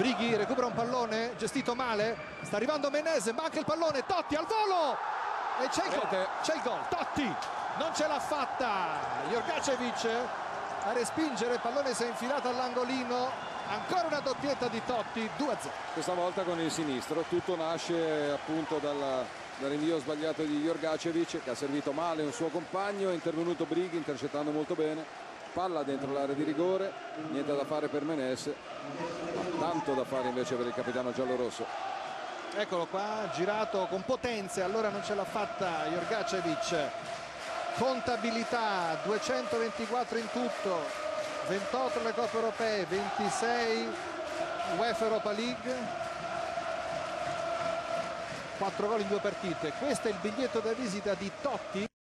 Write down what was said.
Brighi recupera un pallone gestito male sta arrivando Menese manca il pallone Totti al volo! E c'è il gol c'è il gol Totti! Non ce l'ha fatta! Jorgacevic a respingere il pallone si è infilato all'angolino ancora una doppietta di Totti 2-0 questa volta con il sinistro tutto nasce appunto dal rinvio sbagliato di Jorgacevic che ha servito male un suo compagno è intervenuto Brighi intercettando molto bene palla dentro l'area di rigore niente da fare per Menes tanto da fare invece per il capitano giallorosso. Eccolo qua girato con potenze allora non ce l'ha fatta Jorgacevic contabilità 224 in tutto 28 le coppe europee 26 UEFA Europa League. 4 gol in due partite. Questo è il biglietto da visita di Totti